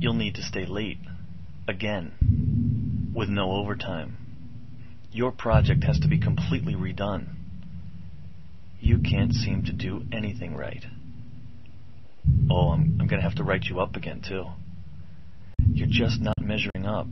You'll need to stay late. Again. With no overtime. Your project has to be completely redone. You can't seem to do anything right. Oh, I'm, I'm going to have to write you up again, too. You're just not measuring up.